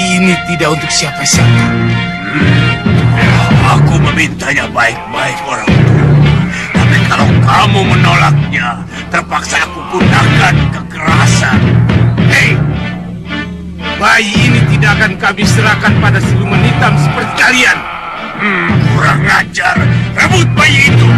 ini tidak untuk siapa-siapa. Aku memintanya baik-baik orang tua. Tapi kalau kamu menolaknya, terpaksa aku gunakan kekerasan. Hei, bayi ini tidak akan kami serahkan pada siluman hitam seperti kalian. Hmm, kurang ajar. Rebut bayi itu.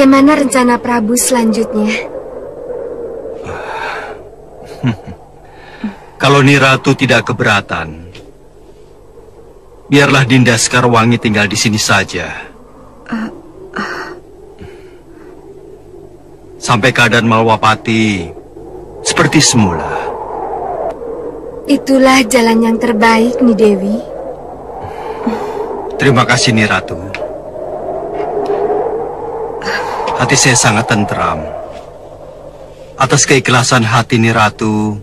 Bagaimana rencana Prabu selanjutnya? Kalau Niratu tidak keberatan, biarlah Dinda Sekarwangi tinggal di sini saja. Sampai keadaan Malwapati seperti semula. Itulah jalan yang terbaik, nih Dewi. Terima kasih Niratu. Hati saya sangat tentram. Atas keikhlasan hati Niratu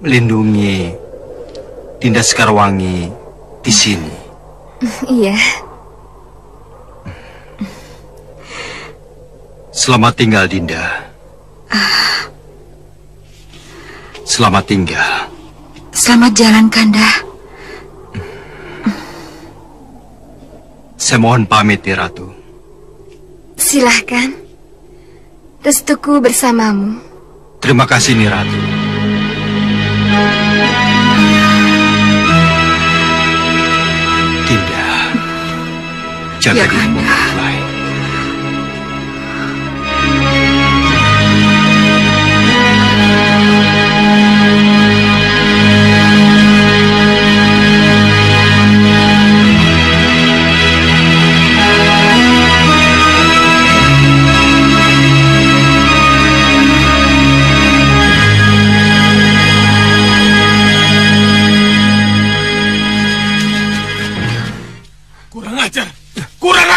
melindungi Dinda Sekarwangi di sini. Iya. Selamat tinggal, Dinda. Selamat tinggal. Selamat jalan, Kanda. Saya mohon pamit, ya Ratu. Silahkan. Restuku bersamamu. Terima kasih, Niratu. Dinda, jaga Ya,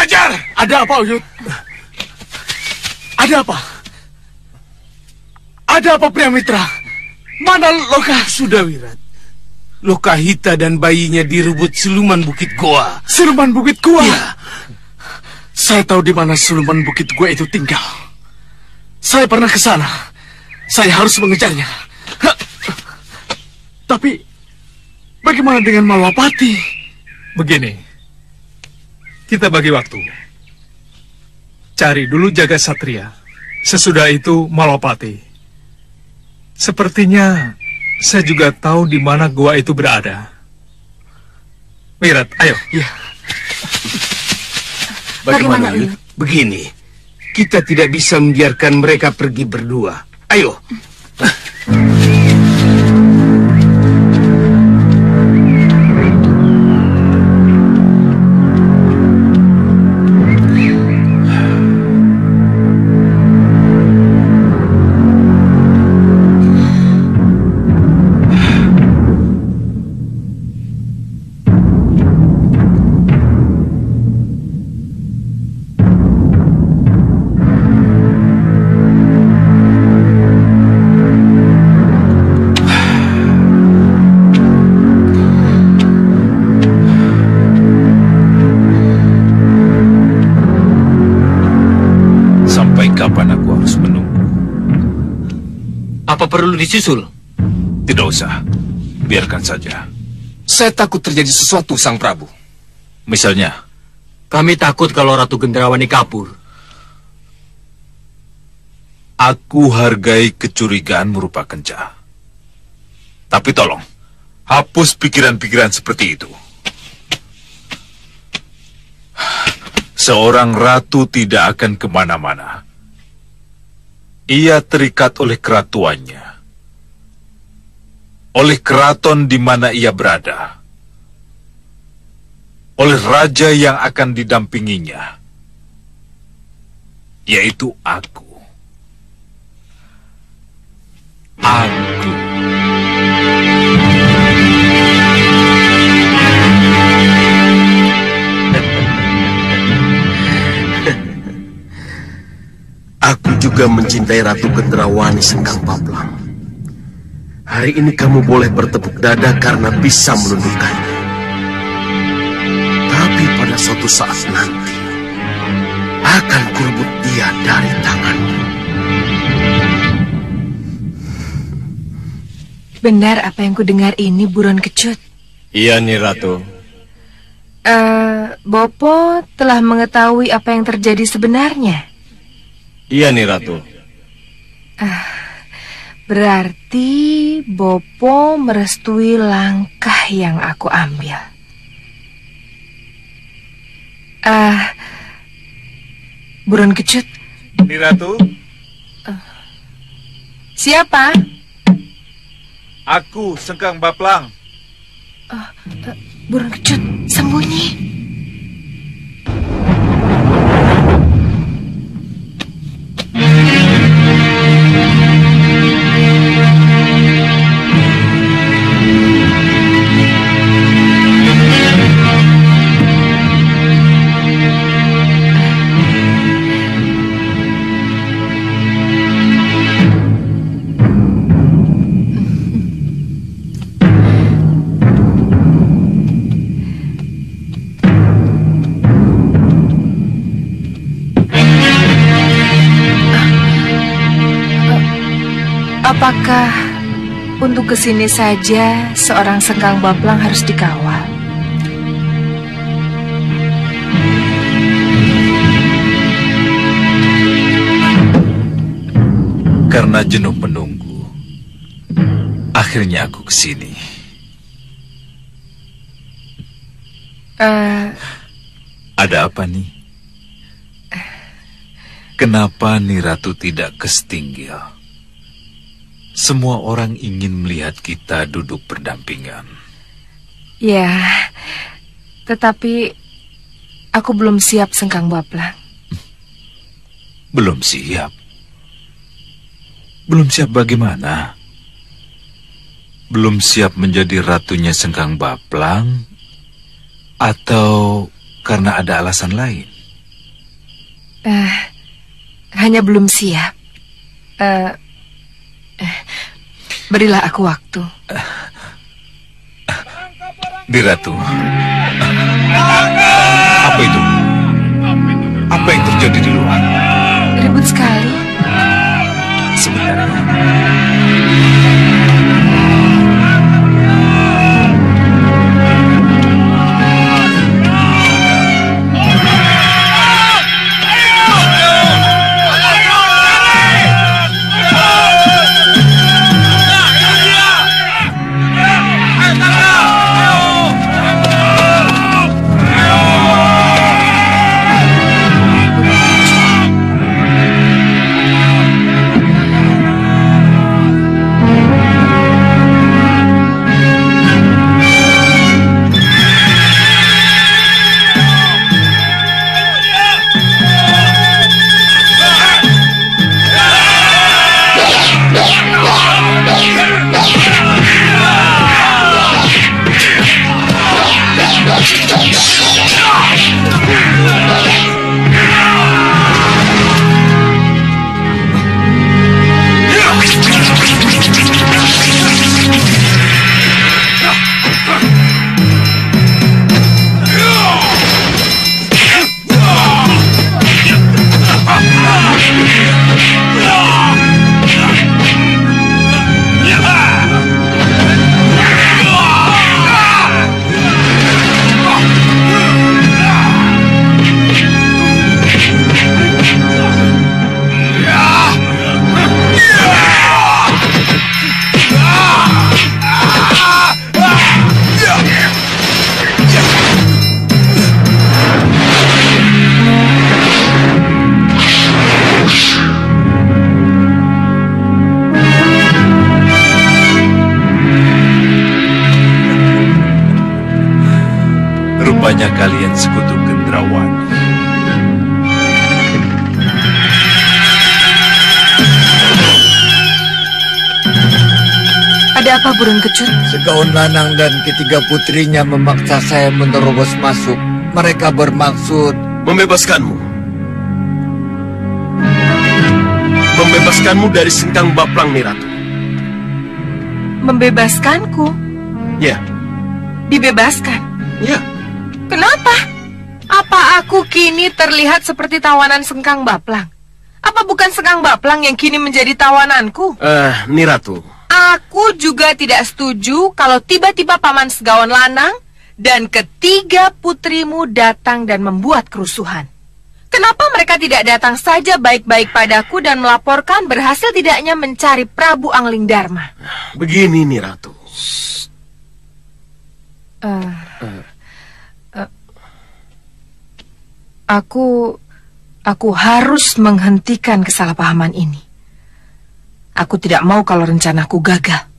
Kurang ajar. Ada apa, Uyut? Ada apa? Ada apa, Priamitra? Mana Loka? Sudah, Wirat. Lokahita dan bayinya direbut siluman Bukit Goa. Siluman Bukit Gua. Iya. Saya tahu di mana Siluman Bukit Gua itu tinggal. Saya pernah ke sana. Saya harus mengejarnya. Tapi Bagaimana dengan Malapati? Begini, kita bagi waktu. Cari dulu jaga satria. Sesudah itu Malopati. Sepertinya saya juga tahu di mana gua itu berada. Wirat, ayo. Ya. Bagaimana, Yud? Begini, kita tidak bisa membiarkan mereka pergi berdua. Ayo. Sampai Saya takut terjadi sesuatu, Sang Prabu. Misalnya, Kami takut kalau Ratu Gendrawani kabur. aku hargai kecurigaan merupakan jahat. Tapi tolong, hapus pikiran-pikiran seperti itu. Seorang ratu tidak akan ke mana-mana. Ia terikat oleh keratuannya. Oleh keraton di mana ia berada. Oleh raja yang akan didampinginya. Yaitu aku. Aku. Aku juga mencintai Ratu Gendrawani Sengkang Paplang. Hari ini kamu boleh bertepuk dada karena bisa menundukkannya. Tapi pada suatu saat nanti, akan kurebut dia dari tanganmu. Benar apa yang kudengar ini, buron kecut. Iya, nih Ratu. Eh, Bopo telah mengetahui apa yang terjadi sebenarnya. Iya, nih Ratu. Berarti Bopo merestui langkah yang aku ambil. Ah, buron kecut. Ini Ratu, Siapa? aku Sengkang Baplang. Buron kecut, sembunyi. Apakah untuk ke sini saja seorang sengkang baplang harus dikawal? Karena jenuh menunggu, akhirnya aku ke sini. Eh, Ada apa nih? Kenapa nih Ratu tidak ke Stinggil? Semua orang ingin melihat kita duduk berdampingan. ya, tetapi aku belum siap sengkang baplang. Belum siap. Belum siap bagaimana? Belum siap menjadi ratunya Sengkang Baplang? Atau karena ada alasan lain? Eh, hanya belum siap. Eh, eh, berilah aku waktu. Di Ratu. Apa itu? Apa yang terjadi di luar? Ribut sekali. Segaun Lanang dan ketiga putrinya memaksa saya menerobos masuk. Mereka bermaksud Membebaskanmu. Membebaskanmu dari sengkang baplang nih Ratu. Membebaskanku. Ya, Dibebaskan. ya. Kenapa? Apa aku kini terlihat seperti tawanan Sengkang Baplang? Apa bukan Sengkang Baplang yang kini menjadi tawananku? Eh, nih Ratu. Juga tidak setuju kalau tiba-tiba Paman Segawan Lanang dan ketiga putrimu datang dan membuat kerusuhan. Kenapa mereka tidak datang saja baik-baik padaku dan melaporkan berhasil tidaknya mencari Prabu Angling Dharma? Begini nih Ratu. Eh, eh, aku aku harus menghentikan kesalahpahaman ini. Aku tidak mau kalau rencanaku gagal.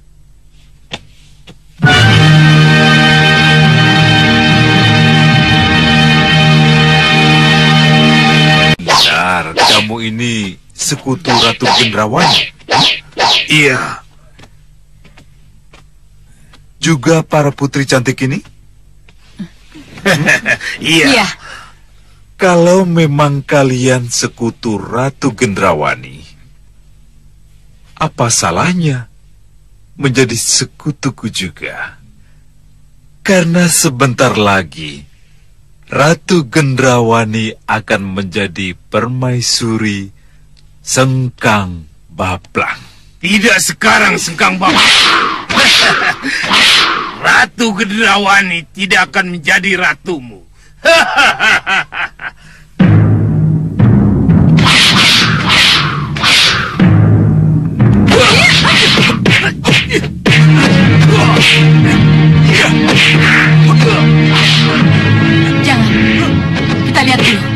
Benar, kamu ini sekutu Ratu Gendrawan. Iya, Juga para putri cantik ini? iya. Kalau memang kalian sekutu Ratu Gendrawani, apa salahnya menjadi sekutuku juga? Karena sebentar lagi Ratu Gendrawani akan menjadi permaisuri Sengkang Baplang. Tidak sekarang Sengkang Bapak. Ratu Gedrawani tidak akan menjadi ratumu. Jangan. Kita lihat dulu.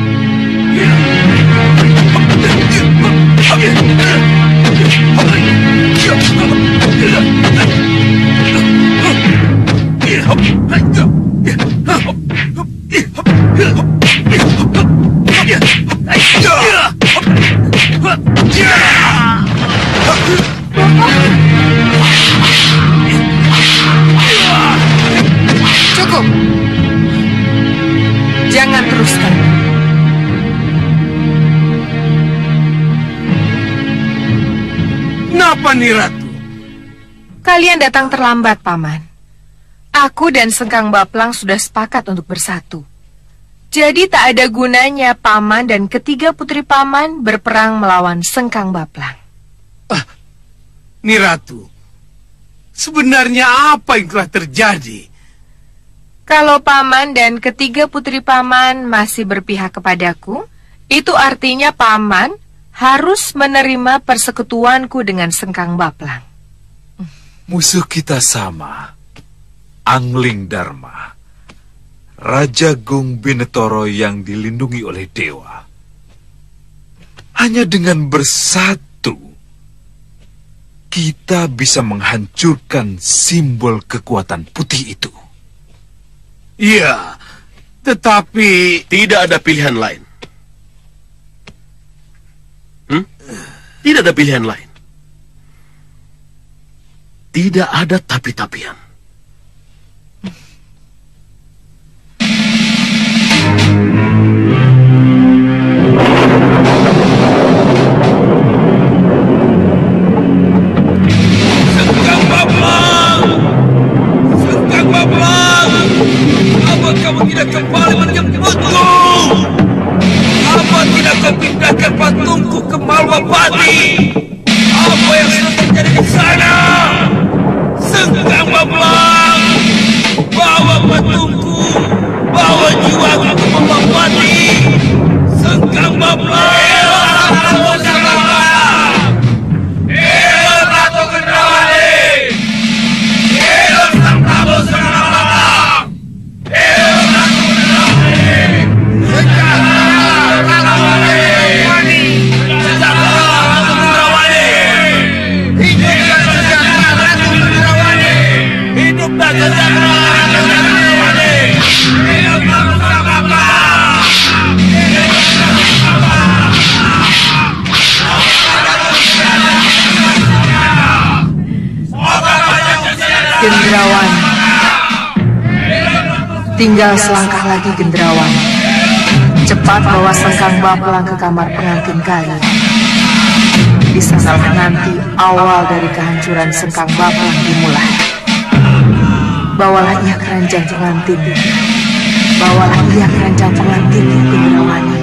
Cukup. Jangan teruskan. Kenapa nih Ratu? Kalian datang terlambat, Paman. Aku dan Sengkang Baplang sudah sepakat untuk bersatu. Jadi tak ada gunanya Paman dan ketiga putri Paman berperang melawan Sengkang Baplang. Nih Ratu, sebenarnya apa yang telah terjadi? Kalau Paman dan ketiga putri Paman masih berpihak kepadaku, itu artinya Paman harus menerima persekutuanku dengan Sengkang Baplang. Musuh kita sama, Angling Dharma, Raja Gung Binetoro yang dilindungi oleh dewa. Hanya dengan bersatu, kita bisa menghancurkan simbol kekuatan putih itu. Iya, tetapi Tidak ada pilihan lain. Hmm? Tidak ada pilihan lain. Tidak ada tapi-tapian. Bupati Apa yang sedang terjadi di sana? Sengkang Bablang Bawa patungku Bawa jiwa ke Bupati Sengkang Bablang Tinggal selangkah lagi gendrawan. Cepat bawa sengkang bapelang ke kamar pengantin kalian. Bisa sanalah nanti awal dari kehancuran sengkang bapelang dimulai. Bawalah ia keranjang pengantin. Bawalah ia keranjang pengantin gendrawan.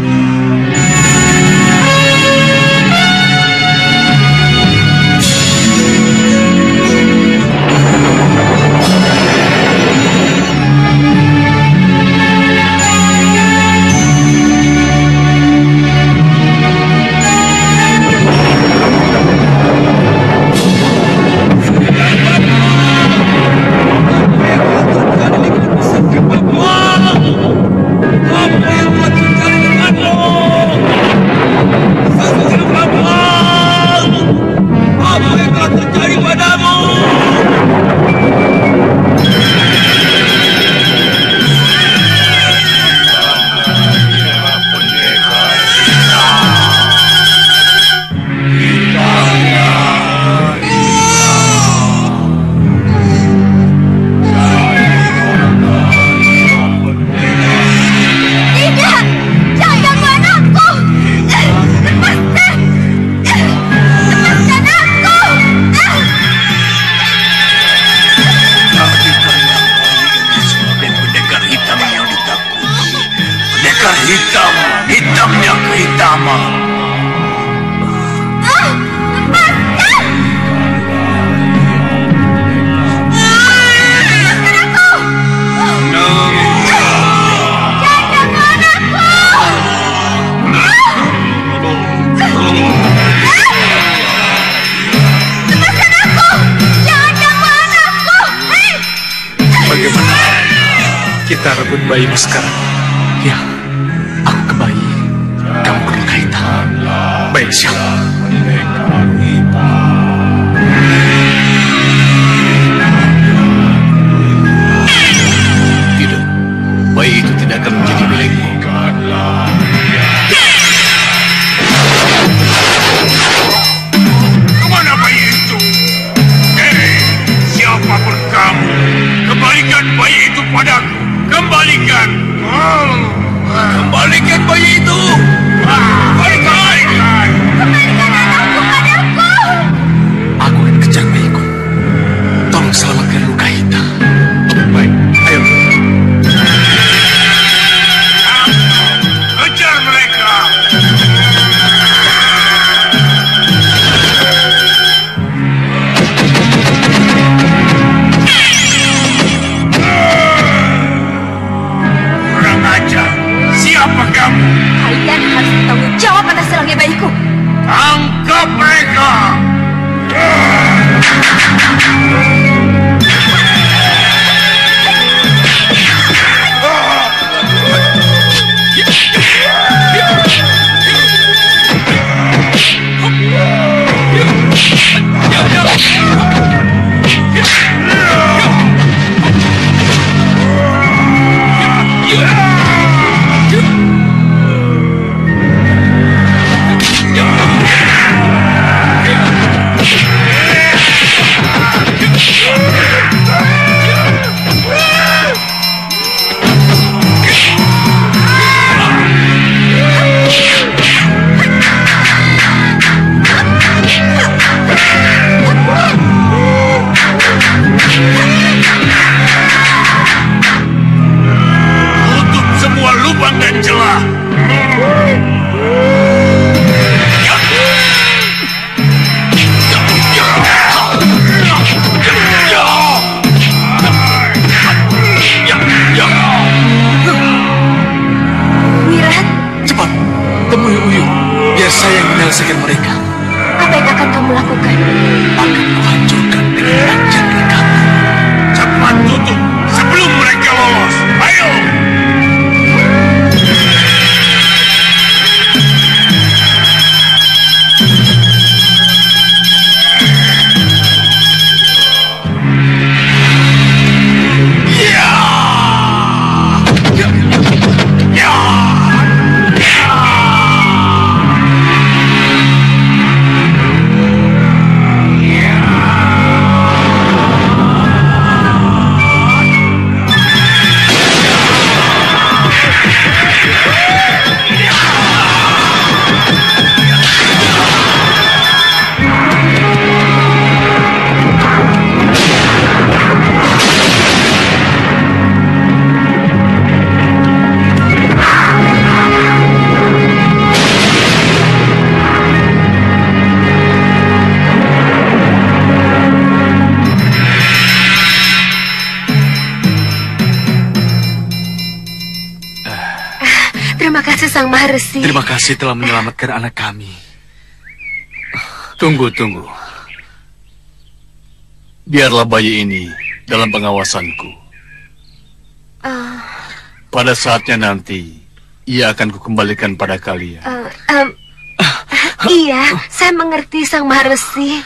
Kasih Sang Maharesi. Terima kasih telah menyelamatkan anak kami. Tunggu, tunggu. Biarlah bayi ini dalam pengawasanku. Ah, Pada saatnya nanti, ia akan kukembalikan pada kalian. eh, em, iya, saya mengerti Sang Maharesi.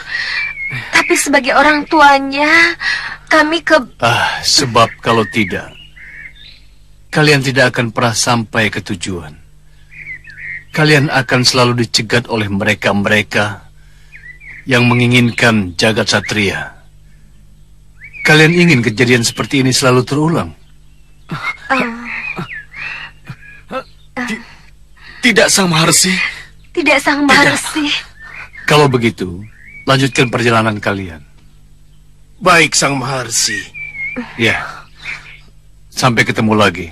Tapi sebagai orang tuanya, kami ke... Ah, sebab kalau tidak, kalian tidak akan pernah sampai ke tujuan. Kalian akan selalu dicegat oleh mereka-mereka yang menginginkan jagat satria. Kalian ingin kejadian seperti ini selalu terulang? Tidak, Sang Maharsi. Tidak Sang Maharesi. Kalau begitu, lanjutkan perjalanan kalian. Baik, Sang Maharsi. Ya, sampai ketemu lagi.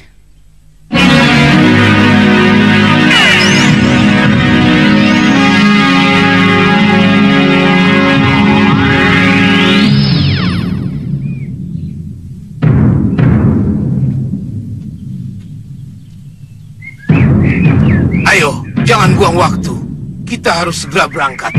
Jangan buang waktu. Kita harus segera berangkat.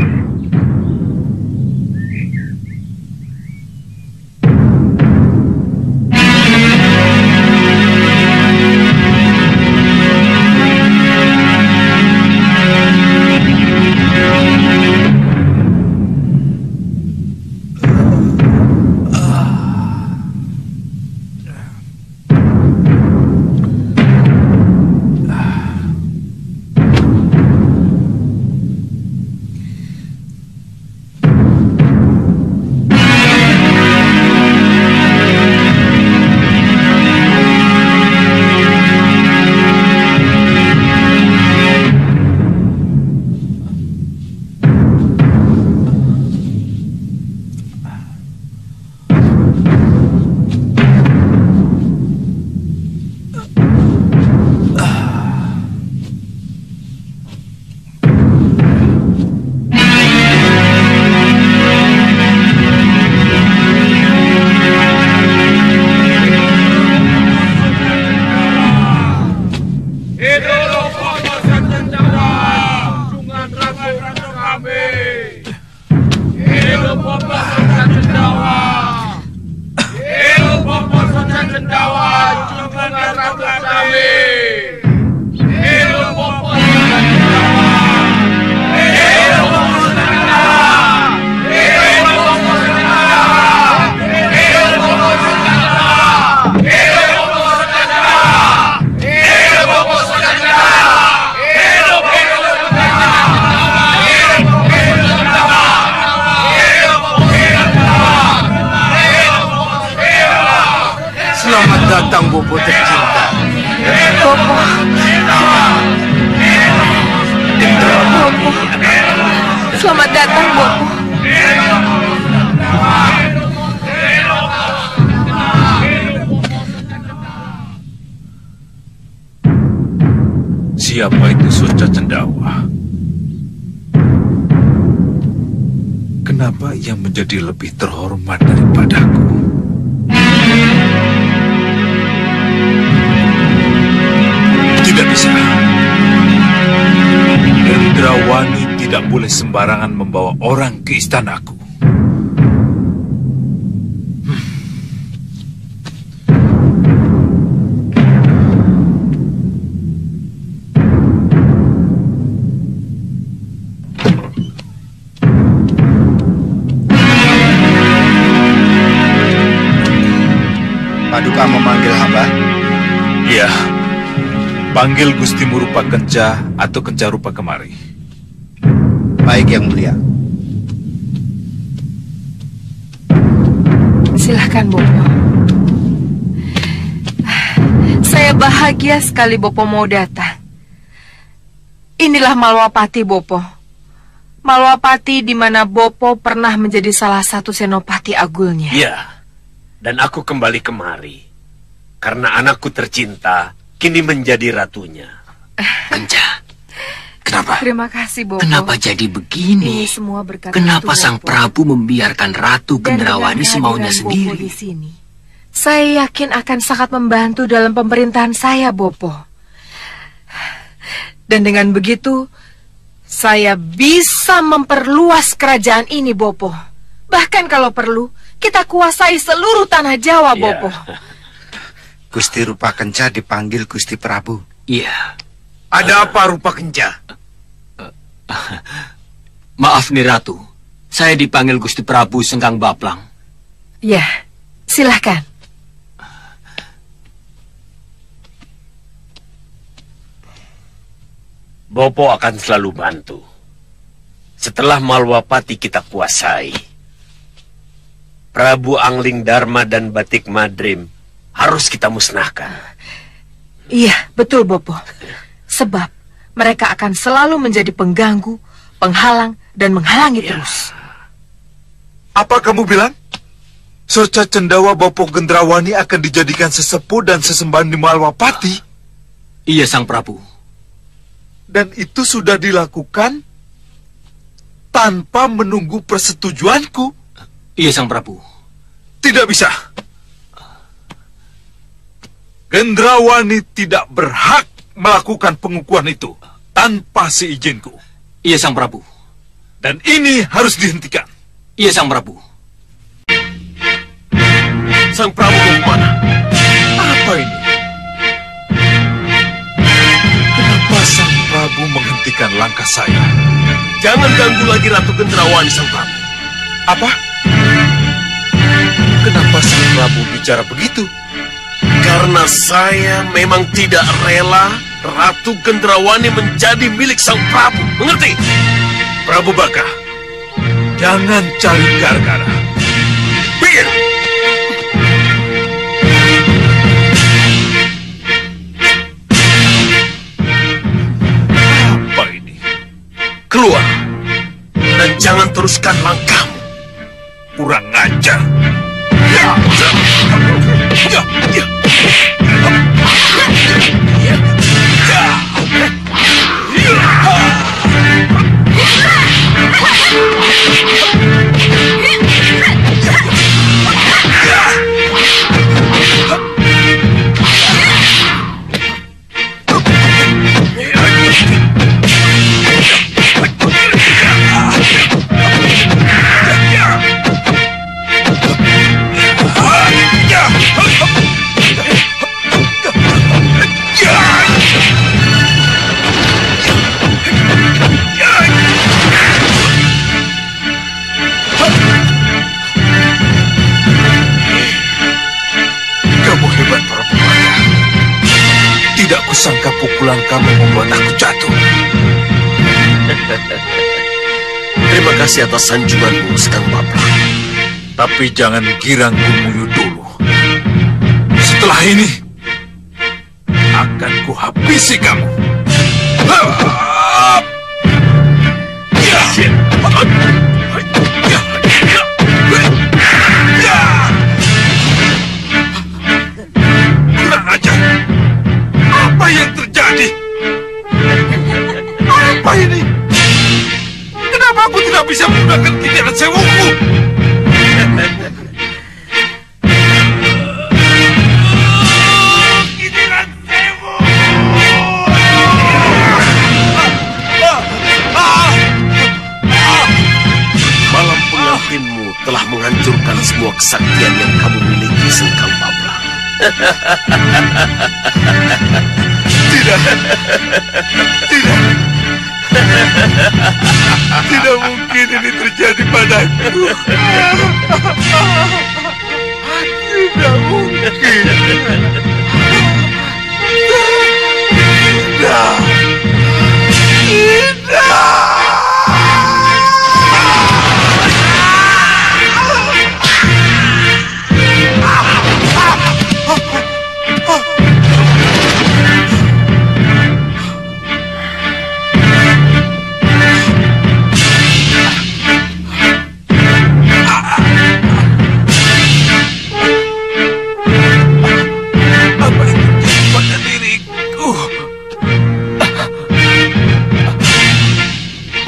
Sembarangan membawa orang ke istanaku. Paduka memanggil hamba? Iya. Panggil Gusti Murupa Kenca atau Kenca Rupa kemari. Baik yang mulia. Silahkan, Bopo. Saya bahagia sekali Bopo mau datang. Inilah Malwapati, Bopo. Malwapati di mana Bopo pernah menjadi salah satu senopati agulnya. Iya, dan aku kembali kemari. Karena anakku tercinta kini menjadi ratunya. Kenapa? Terima kasih, Bopo. Kenapa jadi begini? Ini semua berkat Kenapa Ratu sang Bopo. Prabu membiarkan Ratu Gendrawani semaunya sendiri? di sini, saya yakin akan sangat membantu dalam pemerintahan saya, Bopo. Dan dengan begitu, saya bisa memperluas kerajaan ini, Bopo. Bahkan kalau perlu, kita kuasai seluruh tanah Jawa, Iya. Bopo. Gusti Rupa Kenca dipanggil Gusti Prabu. Iya. Ada apa Rupa Kenca? Maaf nih Ratu, saya dipanggil Gusti Prabu Sengkang Baplang. Ya, silahkan. Bopo akan selalu bantu. Setelah Malwapati kita kuasai, Prabu Angling Dharma dan Batik Madrim harus kita musnahkan. Iya, betul, Bopo. Sebab mereka akan selalu menjadi pengganggu, penghalang, dan menghalangi terus. Apa kamu bilang? Soca Cendawa Bopo Gendrawani akan dijadikan sesepuh dan sesembahan di Malwapati? Iya, Sang Prabu. Dan itu sudah dilakukan tanpa menunggu persetujuanku? Iya, Sang Prabu. Tidak bisa. Gendrawani tidak berhak melakukan pengukuhan itu tanpa seizinku. Iya, Sang Prabu. Dan ini harus dihentikan. Iya, Sang Prabu. Sang Prabu mau ke mana? Apa ini? Kenapa Sang Prabu menghentikan langkah saya? Jangan ganggu lagi Ratu Gendrawani, Sang Prabu. Apa? Kenapa Sang Prabu bicara begitu? Karena saya memang tidak rela Ratu Gendrawani menjadi milik Sang Prabu. Mengerti? Prabu Baka, jangan cari gara-gara. Pikir! Apa ini? Keluar! Dan jangan teruskan langkahmu. Kurang ajar. Ya! Ya! Ya! Kamu Kasih atas sanjunganmu, Sekang Baplang. Tapi jangan girang gumuyu dulu. Setelah ini, akan kuhabisi kamu. Tidak. Tidak. Tidak mungkin ini terjadi padaku. Tidak mungkin.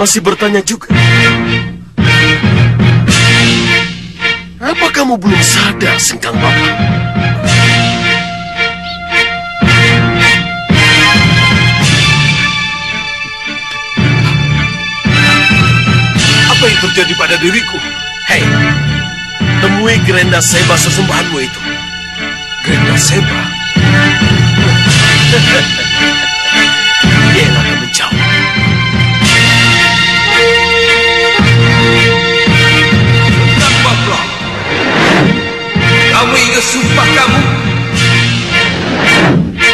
Masih bertanya juga? Apa kamu belum sadar, Sengkang Bablang? Apa yang terjadi pada diriku? Hei, temui Gerenda Seba sesembahanmu itu. Gerenda Seba? Sumpah kamu?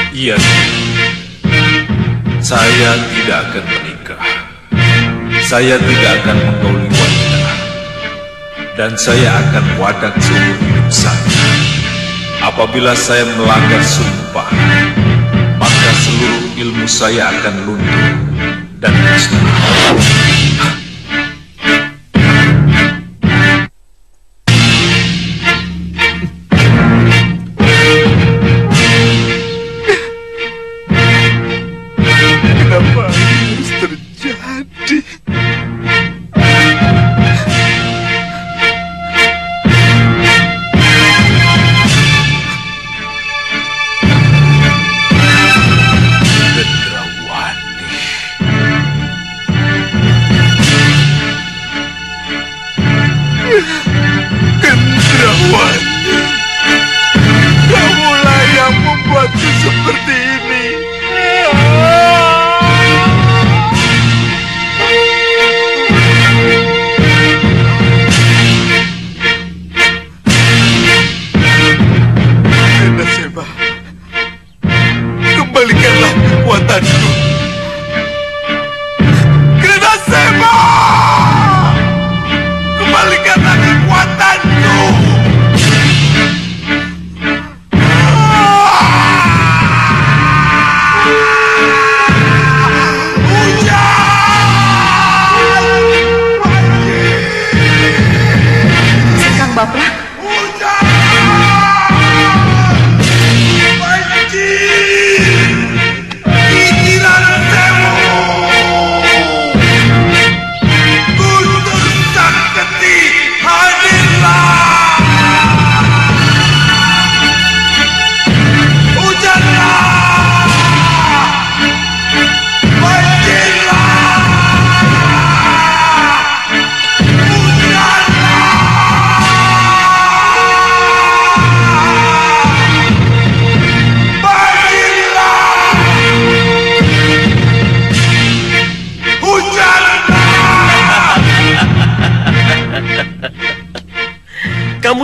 Iya. Saya tidak akan menikah. Saya tidak akan menggauli wanita. Dan saya akan wadak seumur hidup saya. Apabila saya melanggar sumpah, maka seluruh ilmu saya akan luntur dan musnah.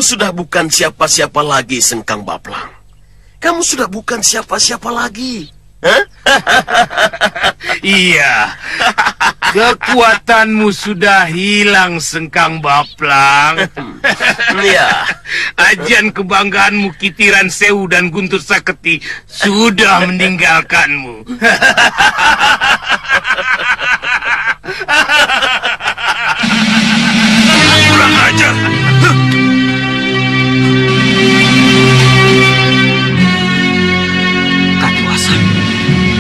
Sudah bukan siapa-siapa lagi, Sengkang Bablang. Kamu sudah bukan siapa-siapa lagi. Iya. Kekuatanmu sudah hilang, Sengkang Baplang. Iya. Ajian kebanggaanmu Kitiran Sewu dan Guntur Saketi sudah meninggalkanmu. Kurang ajar.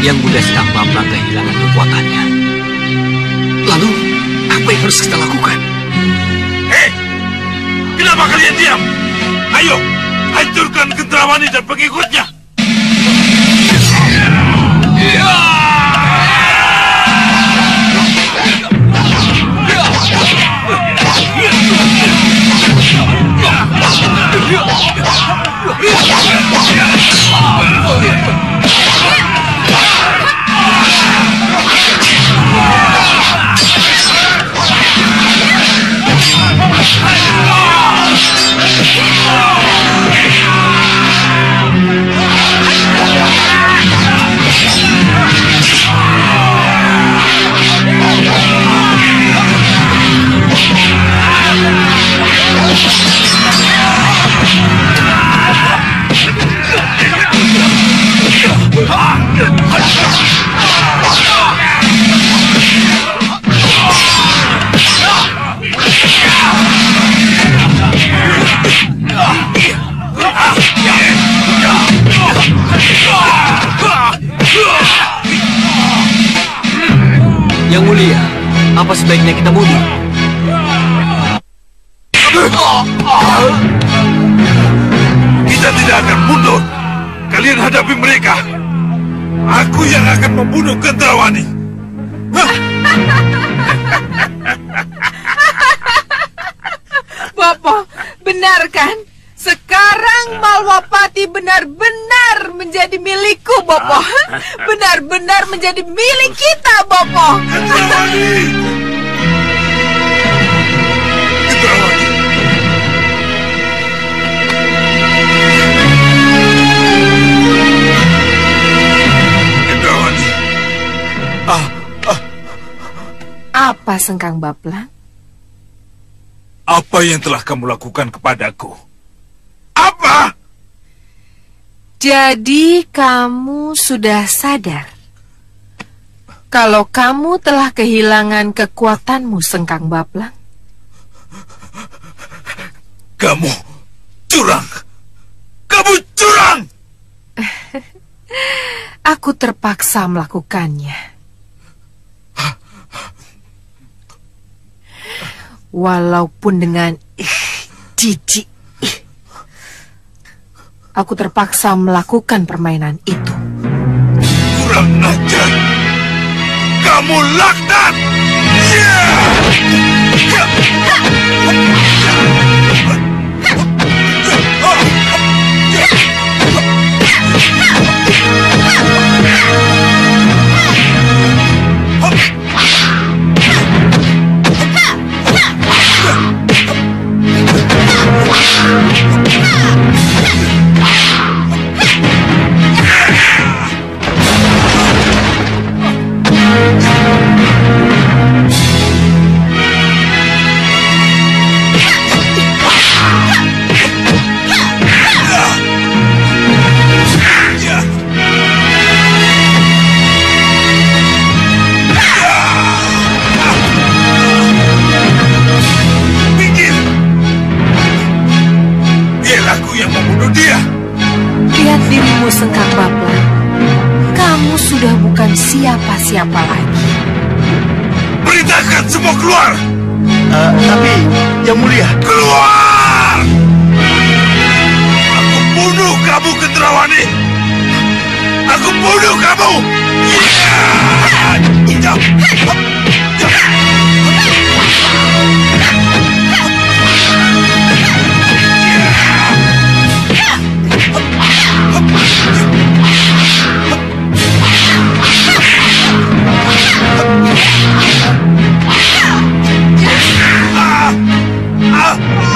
Yang muda sedang Baplang kehilangan kekuatannya. Lalu, apa yang harus kita lakukan? Hei! Kenapa kalian diam? Ayo, hancurkan Gendrawani dan pengikutnya! Yang apa sebaiknya kita mundur? Kita tidak akan mundur. Kalian hadapi mereka. Aku yang akan membunuh Gendrawani. Bopo, benar kan? Sekarang Malwapati benar-benar menjadi milikku, Bopo. Benar-benar menjadi milik kita, Bopo. Ah, ah, Apa Sengkang Baplang? apa yang telah kamu lakukan kepadaku? Apa? Jadi kamu sudah sadar kalau kamu telah kehilangan kekuatanmu, Sengkang Baplang? Kamu curang! Kamu curang! Aku terpaksa melakukannya. Walaupun dengan jijik. Aku terpaksa melakukan permainan itu. Kurang ajar! Kamu laknat! Minggir! Siapa-siapa lagi. Perintahkan semua keluar! tapi, Yang Mulia, Keluar! Aku bunuh kamu, Gendrawani! Aku bunuh kamu! Ah!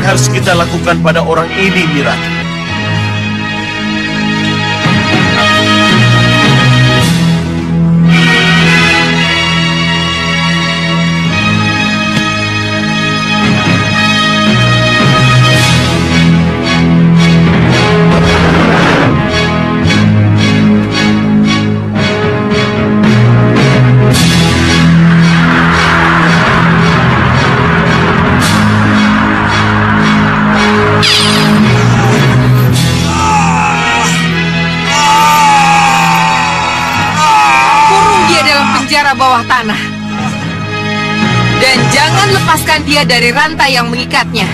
Yang harus kita lakukan pada orang ini, Mirati? Jangan lepaskan dia dari rantai yang mengikatnya.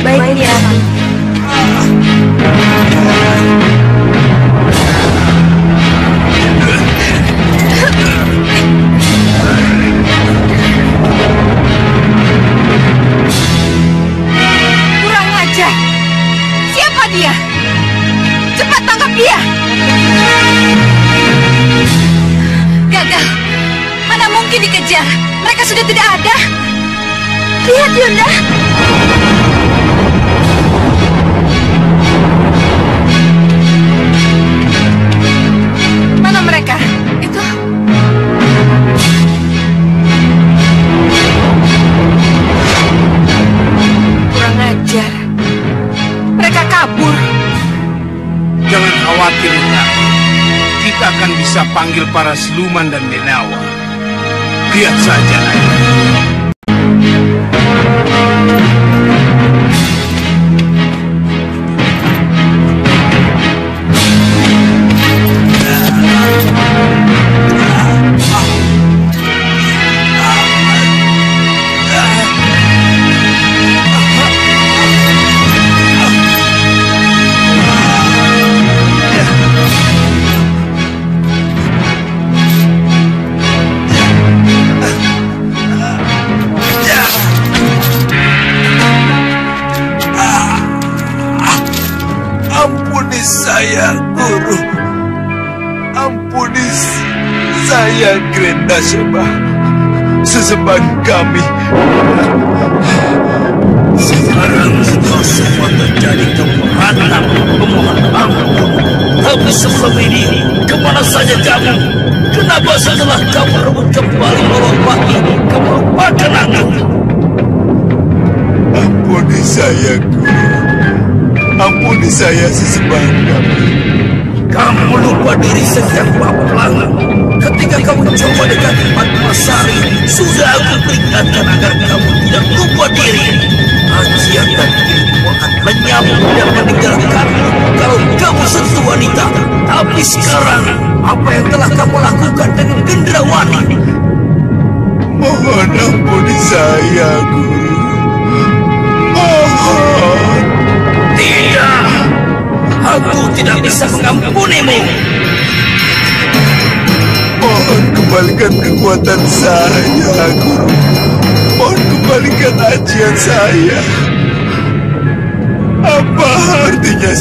Baik. Kurang ajar. Siapa dia? Cepat tangkap dia. Gagal. Mana mungkin dikejar? Mereka sudah tidak ada. Lihat, Yunda. Mana mereka? Itu Kurang ajar. Mereka kabur. Jangan khawatir, Ratu. Kita akan bisa panggil para siluman dan denawa. Lihat saja, Naya.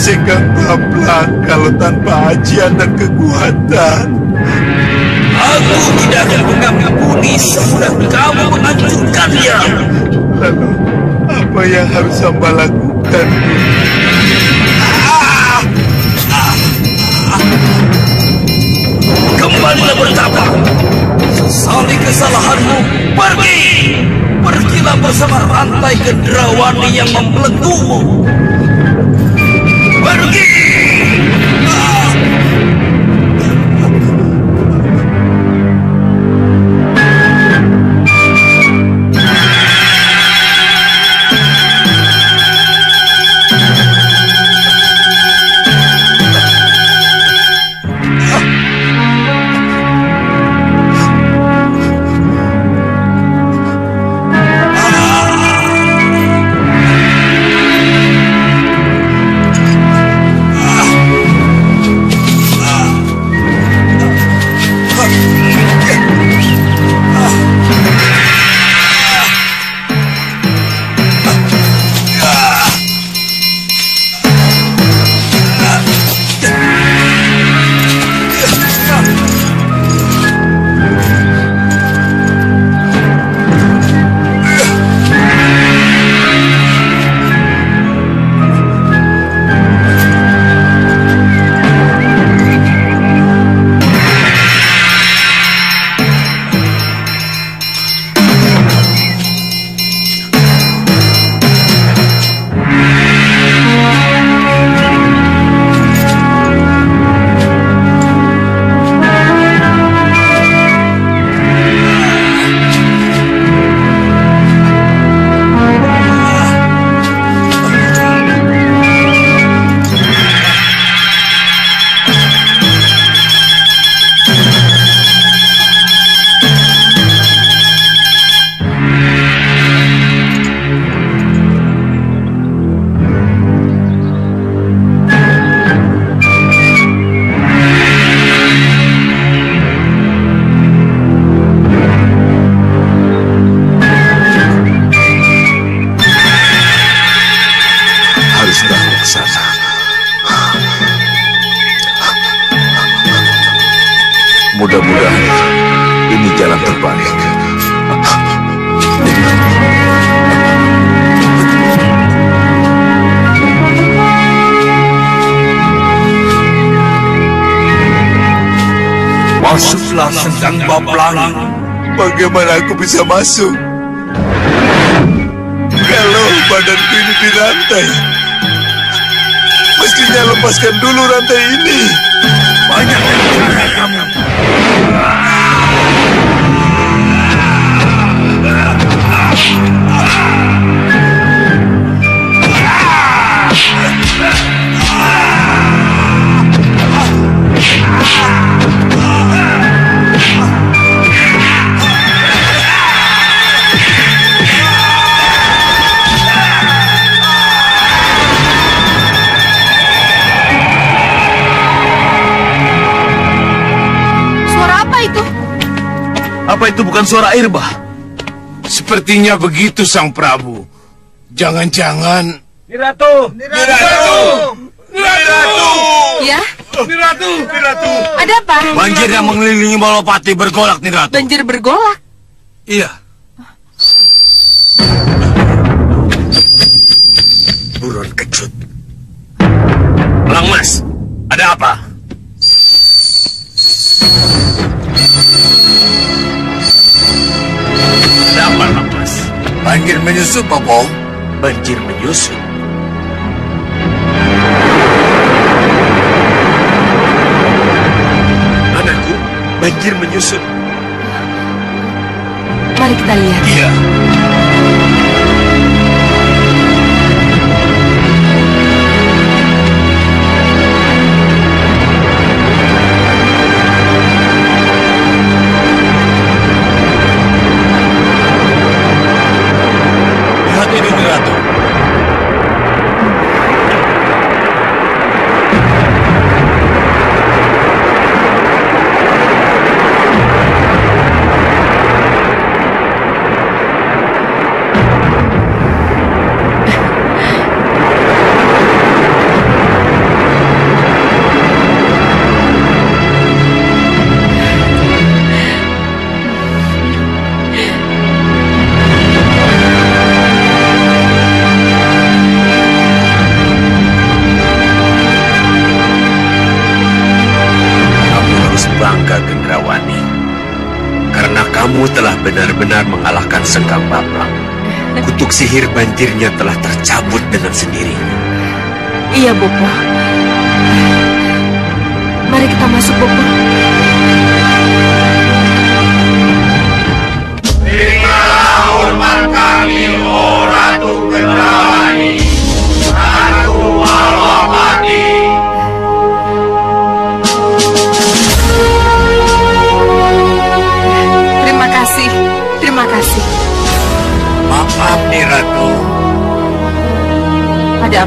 Senggang Baplang kalau tanpa ajian dan kekuatan? Aku tidak akan mengampuni semudah kamu menghancurkannya. Lalu, apa yang harus hamba lakukan? Kembalilah bertapa. Sesali kesalahanmu, pergi. Pergilah bersama rantai gendrawani yang membelenggumu. 歩け Mudah-mudahan ini jalan terbaik. Masuklah sedang Baplang. Bagaimana aku bisa masuk? Kalau badanku ini dirantai, mestinya lepaskan dulu rantai ini. Banyak cara kamu. Itu bukan suara air, bah? Sepertinya begitu, Sang Prabu. Jangan-jangan... Niratu! Niratu! Niratu! Ya? Niratu! Niratu! Ada apa? Banjir yang mengelilingi Balopati bergolak nih Ratu. Banjir bergolak. Iya. Buron kecut. Lang Mas, ada apa? Banjir menyusup, Bopo. Banjir menyusup. Anakku, banjir menyusup. Mari kita lihat. Iya. Sengkang Baplang. Kutuk sihir banjirnya telah tercabut dengan sendirinya. Iya, Bopo. Mari kita masuk, Bopo.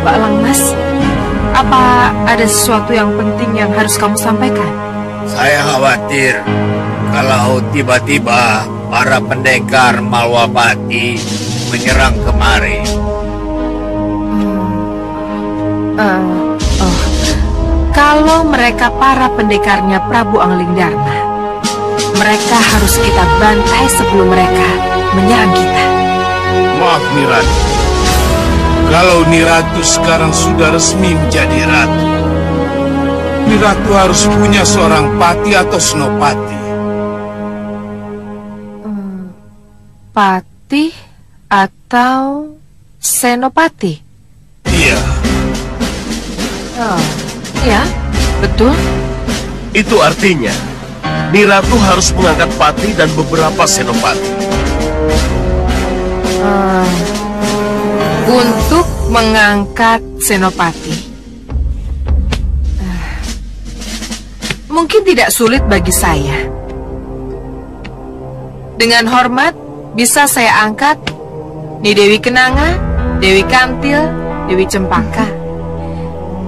Ada apa, Lang Mas? Apa ada sesuatu yang penting yang harus kamu sampaikan? Saya khawatir kalau tiba-tiba para pendekar Malwapati menyerang kemari. Eh, oh, kalau mereka para pendekarnya Prabu Angling Dharma, mereka harus kita bantai sebelum mereka menyerang kita. Maaf Ratu. Kalau Niratu sekarang sudah resmi menjadi ratu, Niratu harus punya seorang pati atau senopati. Pati atau senopati? Iya, Oh, ya, betul. Itu artinya, Niratu harus mengangkat pati dan beberapa senopati. Eh, untuk mengangkat senopati. Eh, mungkin tidak sulit bagi saya. Dengan hormat, bisa saya angkat Ni Dewi Kenanga, Dewi Kantil, Dewi Cempaka,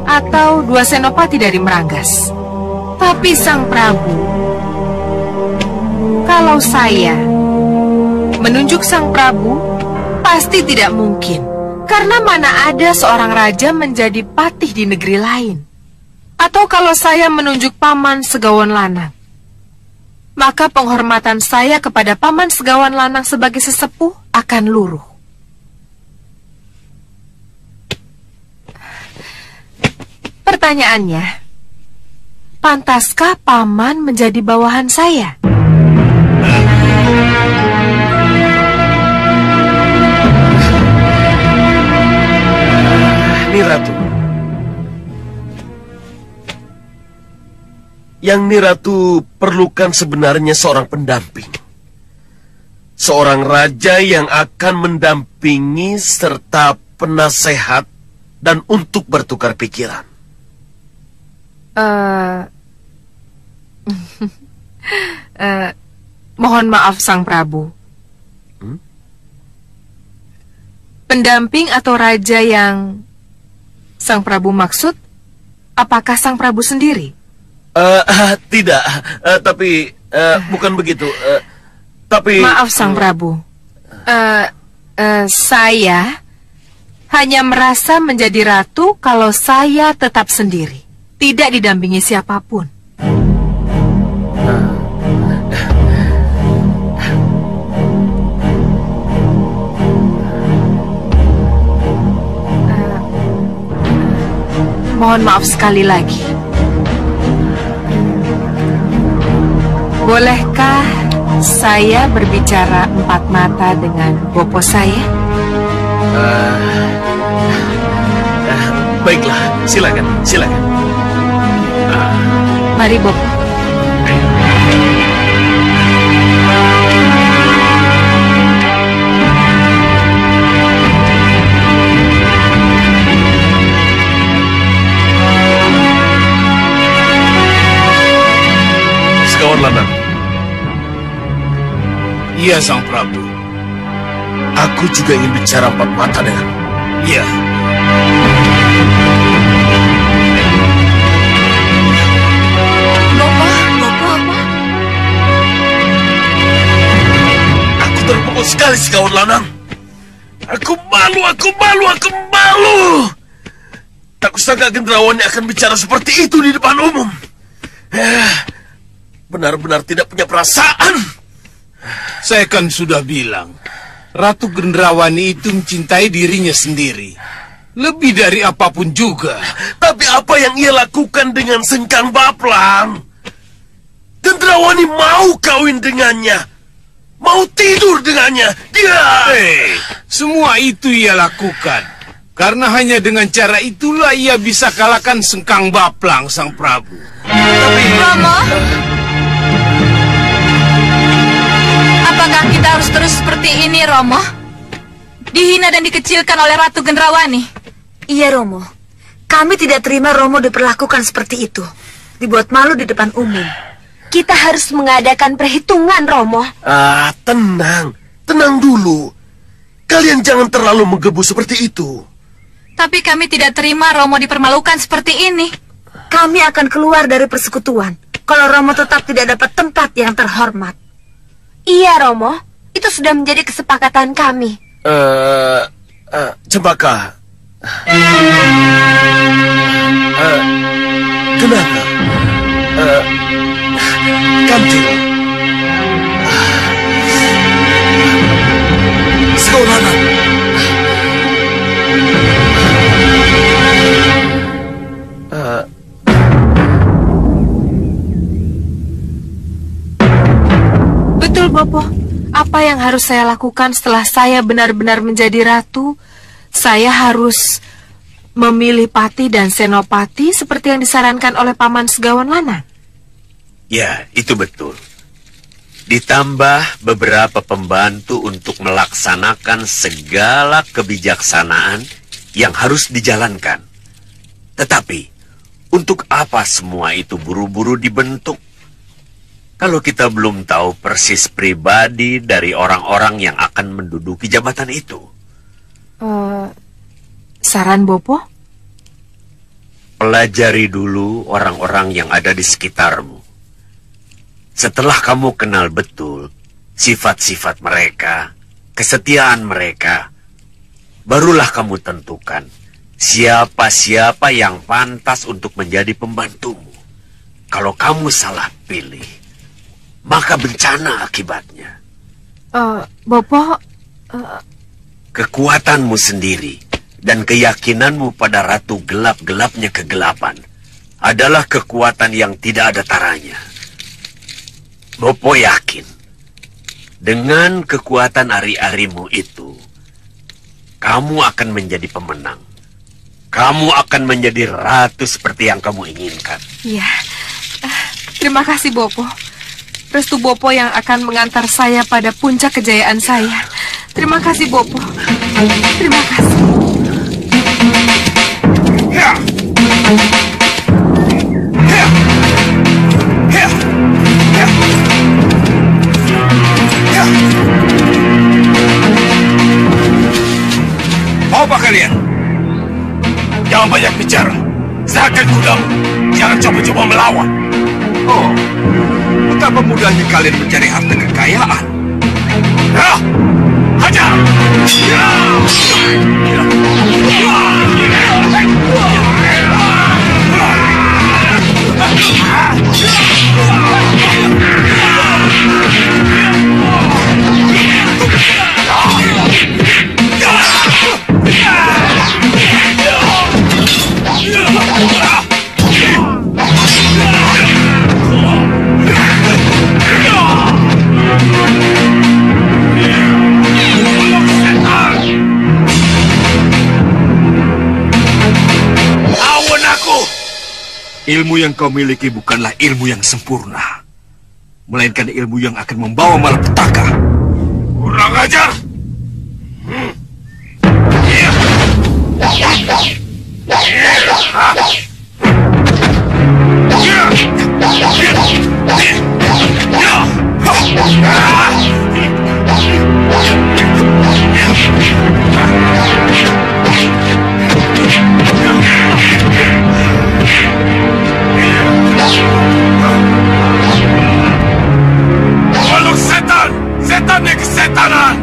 atau dua senopati dari Meranggas. Tapi Sang Prabu, kalau saya menunjuk Sang Prabu, pasti tidak mungkin. Karena mana ada seorang raja menjadi patih di negeri lain. Atau kalau saya menunjuk Paman Segawan Lanang, maka penghormatan saya kepada Paman Segawan Lanang sebagai sesepuh akan luruh. Pertanyaannya, pantaskah paman menjadi bawahan saya? Yang Niratu perlukan sebenarnya seorang pendamping. Seorang raja yang akan mendampingi serta penasehat dan untuk bertukar pikiran. Eh, eh, mohon maaf Sang Prabu. Hmm? Pendamping atau raja yang Sang Prabu maksud, apakah Sang Prabu sendiri? Eh, tidak, Eh, tapi eh, bukan begitu. Eh, tapi Maaf Sang Prabu. Eh, eh, saya hanya merasa menjadi ratu kalau saya tetap sendiri, tidak didampingi siapa pun. Mohon maaf sekali lagi. Bolehkah saya berbicara empat mata dengan bopo saya? eh, eh, baiklah, silakan, silakan. Mari bopo. Sekawan Lanang, Iya, Sang Prabu. aku juga ingin bicara empat mata dengan. Iya. Apa? Aku terpukul sekali sekawan Lanang. Aku malu, aku malu, aku malu. Tak kusangka Gendrawani akan bicara seperti itu di depan umum. Eh, Benar-benar tidak punya perasaan. Saya kan sudah bilang, Ratu Gendrawani itu mencintai dirinya sendiri. Lebih dari apa pun juga. Tapi apa yang ia lakukan dengan Sengkang Baplang? Gendrawani mau kawin dengannya. Mau tidur dengannya. Dia... Hei, semua itu ia lakukan. Karena hanya dengan cara itulah ia bisa kalahkan Sengkang Baplang, Sang Prabu. Romo? Apakah kita harus terus seperti ini, Romo? Dihina dan dikecilkan oleh Ratu Gendrawani. Iya, Romo. Kami tidak terima Romo diperlakukan seperti itu. Dibuat malu di depan umum. Kita harus mengadakan perhitungan, Romo. Ah, tenang. Tenang dulu. Kalian jangan terlalu menggebu seperti itu. Tapi kami tidak terima Romo dipermalukan seperti ini. Kami akan keluar dari persekutuan. Kalau Romo tetap tidak dapat tempat yang terhormat. Iya, Romo. Itu sudah menjadi kesepakatan kami. Eh, eh, Cempaka. Eh, kenapa? Eh, Kantil. Sekolana. Eh, Betul, Bopo. Apa yang harus saya lakukan setelah saya benar-benar menjadi ratu? Saya harus memilih pati dan senopati seperti yang disarankan oleh Paman Segawan Lana. Ya, itu betul. Ditambah beberapa pembantu untuk melaksanakan segala kebijaksanaan yang harus dijalankan. Tetapi, untuk apa semua itu buru-buru dibentuk? Kalau kita belum tahu persis pribadi dari orang-orang yang akan menduduki jabatan itu. Eh, saran Bopo? Pelajari dulu orang-orang yang ada di sekitarmu. Setelah kamu kenal betul sifat-sifat mereka, kesetiaan mereka, barulah kamu tentukan siapa-siapa yang pantas untuk menjadi pembantumu. Kalau kamu salah pilih, maka bencana akibatnya. Eh, Bopo, eh, Kekuatanmu sendiri dan keyakinanmu pada ratu gelap-gelapnya kegelapan adalah kekuatan yang tidak ada taranya. Bopo yakin dengan kekuatan ari-arimu itu, kamu akan menjadi pemenang. Kamu akan menjadi ratu seperti yang kamu inginkan. Iya. Eh, terima kasih, Bopo. Restu Bopo yang akan mengantar saya pada puncak kejayaan saya. Terima kasih, Bopo. Terima kasih. Ya. Apa kalian? Jangan banyak bicara. Serahkan kudamu. Jangan coba-coba melawan. Oh, betapa mudahnya kalian mencari harta kekayaan. Ya, hajar! Ya! Ilmu yang kau miliki bukanlah ilmu yang sempurna. Melainkan ilmu yang akan membawa malapetaka. Kurang ajar! Oğlum setan! Setan ne ki setanan?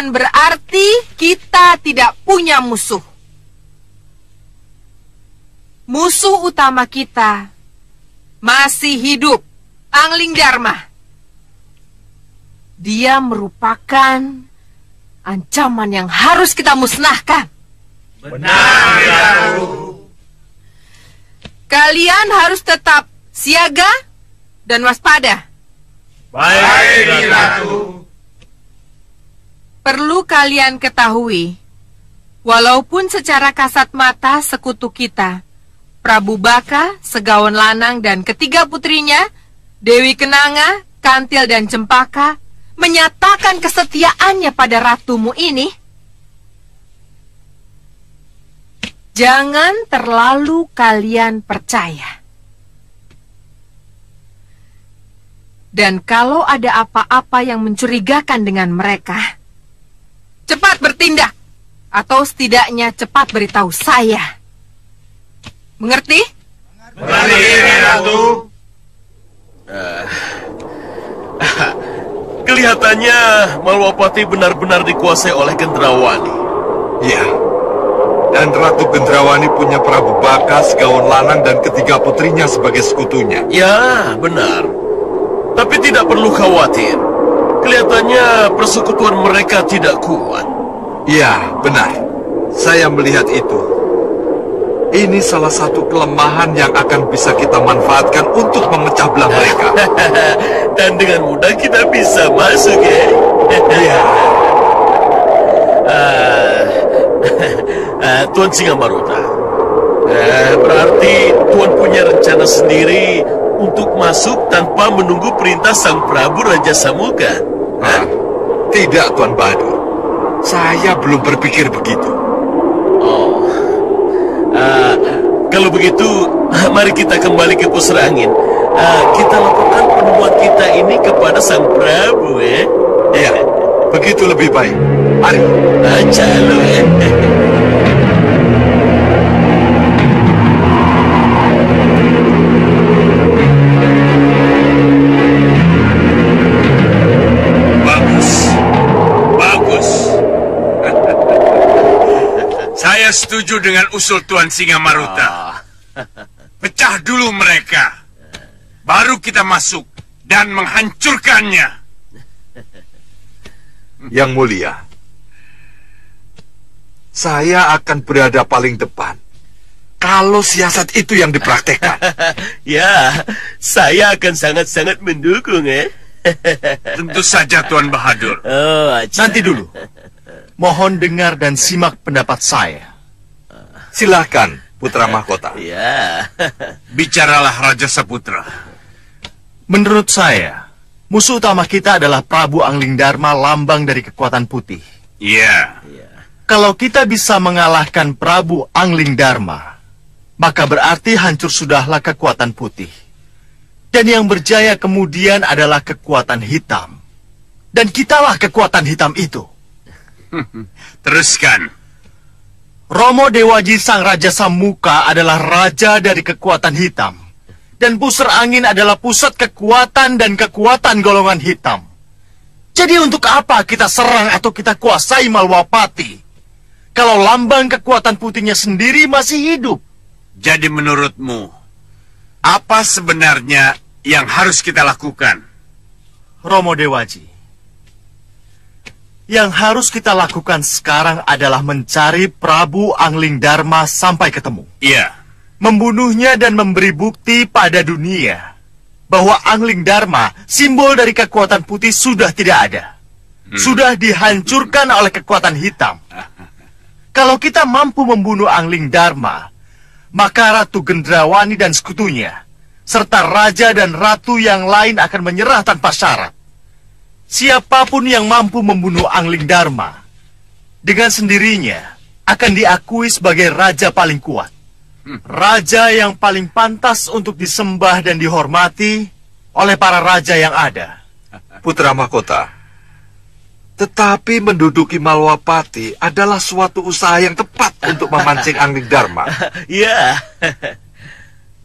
Bukan berarti kita tidak punya musuh. Musuh utama kita masih hidup, Angling Dharma. Dia merupakan ancaman yang harus kita musnahkan. Benar, Kalian harus tetap siaga dan waspada. Baik, Ratu. Kalian ketahui, walaupun secara kasat mata sekutu kita, Prabu Baka, Segawan Lanang, dan ketiga putrinya, Dewi Kenanga, Kantil, dan Cempaka, menyatakan kesetiaannya pada ratumu ini, jangan terlalu kalian percaya. Dan kalau ada apa-apa yang mencurigakan dengan mereka, cepat bertindak, atau setidaknya cepat beritahu saya. Mengerti? Ratu. Kelihatannya Malwapati benar-benar dikuasai oleh Gendrawani. Ya. Dan Ratu Gendrawani punya Prabu Baka, Segawan Lanang, dan ketiga putrinya sebagai sekutunya. Ya, benar. Tapi tidak perlu khawatir. Kelihatannya persekutuan mereka tidak kuat. Ya, benar. Saya melihat itu. Ini salah satu kelemahan yang akan bisa kita manfaatkan untuk memecah belah mereka. Dan dengan mudah kita bisa masuk, ya. Iya. Ah, Tuan Singa Maruta, Eh, berarti Tuan punya rencana sendiri untuk masuk tanpa menunggu perintah Sang Prabu Raja Samuka. Ah, tidak, Tuan Bahadur. Saya belum berpikir begitu. Oh, Ah, kalau begitu, mari kita kembali ke pusra angin. Ah, kita laporkan penemuan kita ini kepada Sang Prabu, eh? Iya, begitu lebih baik. Mari. Aja lo, eh. Setuju dengan usul Tuan Singa Maruta. Pecah dulu mereka. Baru kita masuk dan menghancurkannya. Yang mulia, saya akan berada paling depan. Kalau siasat itu yang dipraktekkan. ya, saya akan sangat-sangat mendukung, eh? Tentu saja Tuan Bahadur. Oh, aja. Nanti dulu. Mohon dengar dan simak pendapat saya. Silakan, Putra Mahkota. Ya. Bicaralah Raja Saputra. Menurut saya, musuh utama kita adalah Prabu Angling Dharma lambang dari kekuatan putih. Iya. Kalau kita bisa mengalahkan Prabu Angling Dharma, maka berarti hancur sudahlah kekuatan putih. Dan yang berjaya kemudian adalah kekuatan hitam. Dan kitalah kekuatan hitam itu. Teruskan. Romo Dewaji Sang Raja Samuka adalah raja dari kekuatan hitam. Dan pusar angin adalah pusat kekuatan dan kekuatan golongan hitam. Jadi untuk apa kita serang atau kita kuasai Malwapati? Kalau lambang kekuatan putihnya sendiri masih hidup. Jadi menurutmu, apa sebenarnya yang harus kita lakukan? Romo Dewaji. Yang harus kita lakukan sekarang adalah mencari Prabu Angling Dharma sampai ketemu. Iya. Membunuhnya dan memberi bukti pada dunia bahwa Angling Dharma, simbol dari kekuatan putih, sudah tidak ada. Sudah dihancurkan oleh kekuatan hitam. Kalau kita mampu membunuh Angling Dharma, maka Ratu Gendrawani dan sekutunya, serta raja dan ratu yang lain akan menyerah tanpa syarat. Siapa pun yang mampu membunuh Angling Dharma, dengan sendirinya akan diakui sebagai raja paling kuat. Raja yang paling pantas untuk disembah dan dihormati oleh para raja yang ada. Putra Mahkota. Tetapi menduduki Malwapati adalah suatu usaha yang tepat untuk memancing Angling Dharma. Iya.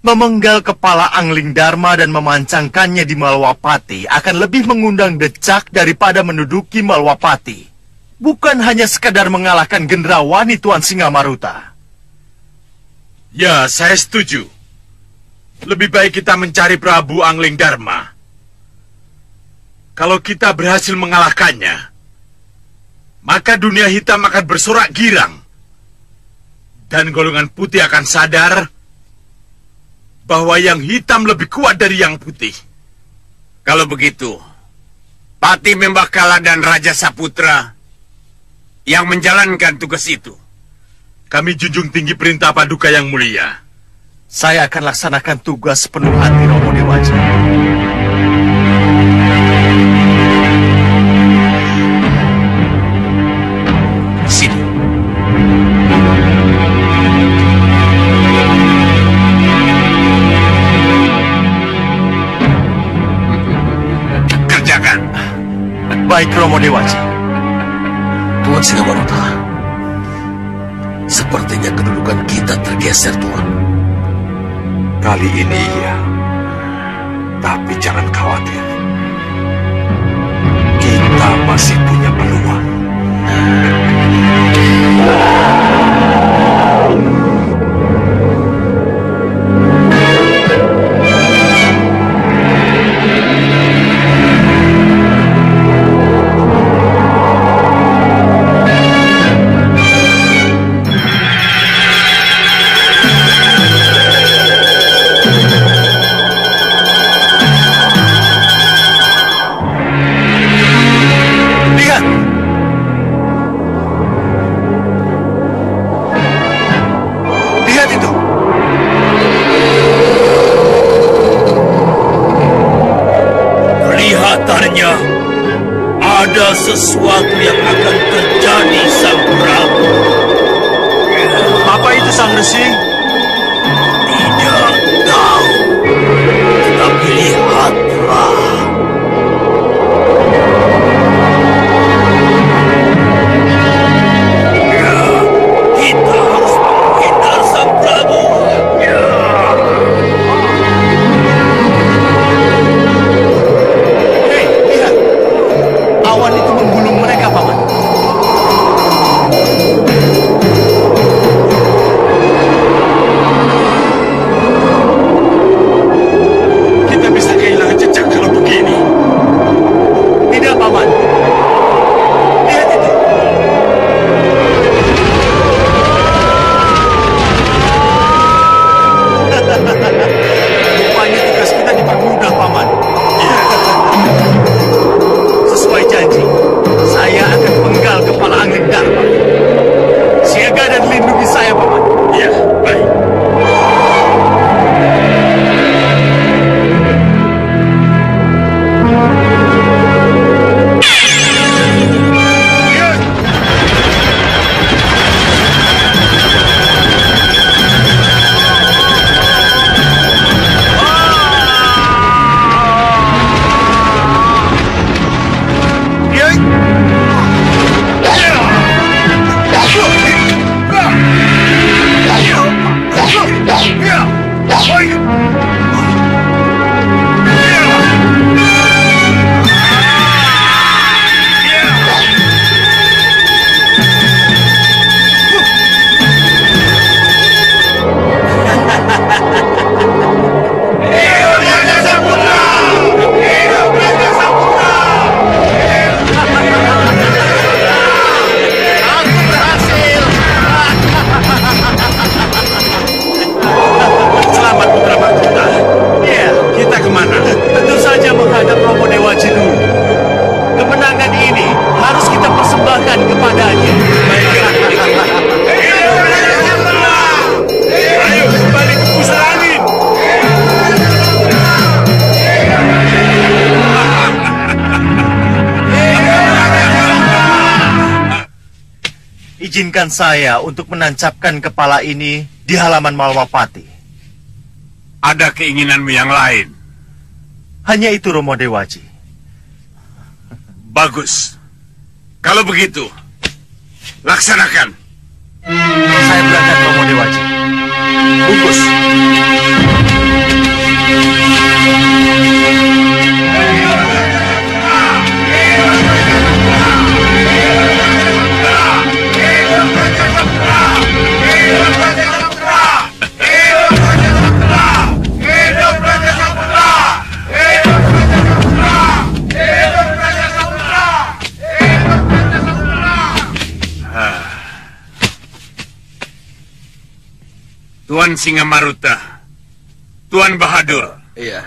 Memenggal kepala Angling Dharma dan memancangkannya di Malwapati akan lebih mengundang decak daripada menduduki Malwapati. Bukan hanya sekadar mengalahkan Gendrawani Tuan Singamaruta. Ya, saya setuju. Lebih baik kita mencari Prabu Angling Dharma. Kalau kita berhasil mengalahkannya, maka dunia hitam akan bersorak girang. Dan golongan putih akan sadar bahwa yang hitam lebih kuat dari yang putih. Kalau begitu, Pati Membakala dan Raja Saputra yang menjalankan tugas itu. Kami junjung tinggi perintah Paduka yang mulia. Saya akan laksanakan tugas sepenuh hati Romo Dewaji. Baik Romo Dewaji. Tuan Singamaruta. Sepertinya kedudukan kita tergeser, Tuan. Kali ini iya. Tapi jangan khawatir. Kita masih punya peluang. Izinkan saya untuk menancapkan kepala ini di halaman Malwapati. Ada keinginanmu yang lain. Hanya itu Romo Dewaji. Bagus. Kalau begitu, laksanakan. Saya berangkat Romo Dewaji. Bungkus. Tuan Singamaruta, Tuan Bahadur. Iya.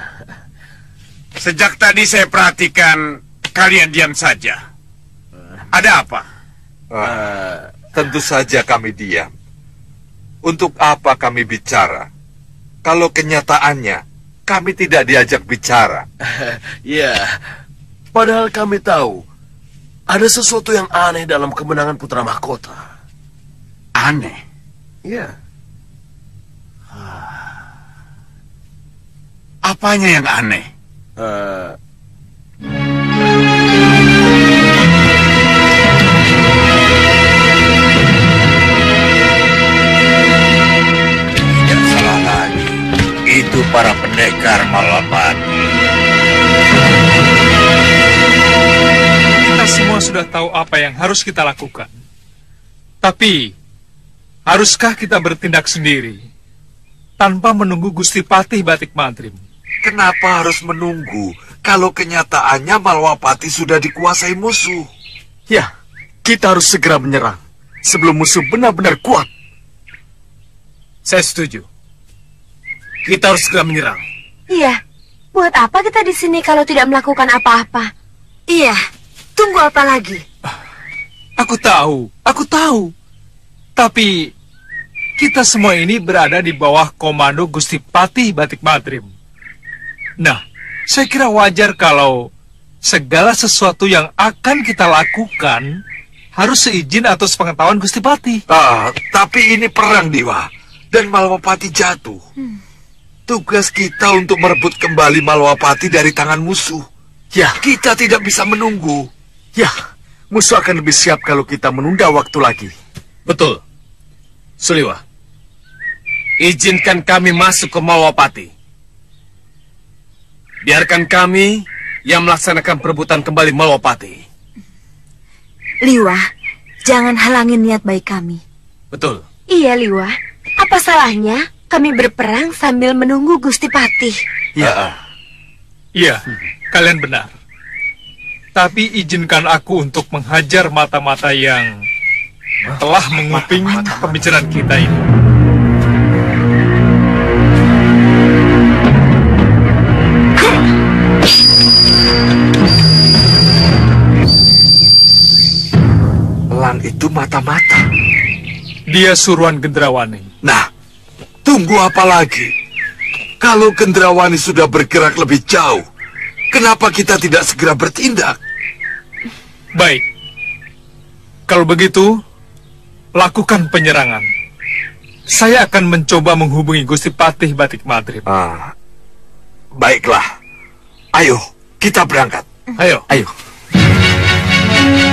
Sejak tadi saya perhatikan kalian diam saja. Ada apa? Ah, tentu saja kami diam. Untuk apa kami bicara? Kalau kenyataannya kami tidak diajak bicara. Iya. Padahal kami tahu ada sesuatu yang aneh dalam kemenangan Putra Mahkota. Aneh? Iya. Apanya yang aneh? Eh, Tidak salah lagi. Itu para pendekar Malapati. Kita semua sudah tahu apa yang harus kita lakukan. Tapi, haruskah kita bertindak sendiri tanpa menunggu Gusti Patih Batik Mantrim? Kenapa harus menunggu kalau kenyataannya Malwapati sudah dikuasai musuh? Ya, kita harus segera menyerang sebelum musuh benar-benar kuat. Saya setuju. kita harus segera menyerang. Iya, buat apa kita di sini kalau tidak melakukan apa-apa? Iya, tunggu apa lagi? Aku tahu, aku tahu. Tapi, kita semua ini berada di bawah komando Gusti Patih Batik Mantrim. Nah, saya kira wajar kalau segala sesuatu yang akan kita lakukan harus seizin atau sepengetahuan Gusti Pati. Ah, tapi ini perang, Dewa. Dan Malwapati jatuh. Tugas kita untuk merebut kembali Malwapati dari tangan musuh. Ya. Kita tidak bisa menunggu. Ya, musuh akan lebih siap kalau kita menunda waktu lagi. Betul. Suliwa, izinkan kami masuk ke Malwapati. Biarkan kami yang melaksanakan perebutan kembali Malwapati. Liwa, jangan halangin niat baik kami. Betul. Iya, Liwa. Apa salahnya kami berperang sambil menunggu Gusti Patih? Ya. Iya, kalian benar. Tapi izinkan aku untuk menghajar mata-mata yang telah menguping pembicaraan kita ini. Elang itu mata-mata. Dia suruhan Gendrawani. Nah, tunggu apa lagi? Kalau Gendrawani sudah bergerak lebih jauh, kenapa kita tidak segera bertindak? Baik. Kalau begitu, lakukan penyerangan. Saya akan mencoba menghubungi Gusti Patih Batik Madrib. Ah, baiklah. Ayo, kita berangkat. Ayo. Ayo. Thank you.